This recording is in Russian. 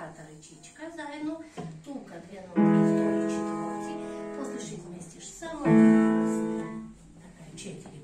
Пара дорожичка, заодно тука две ноги, второй, четвертый. После шесть вместе же самое. Такая четыре.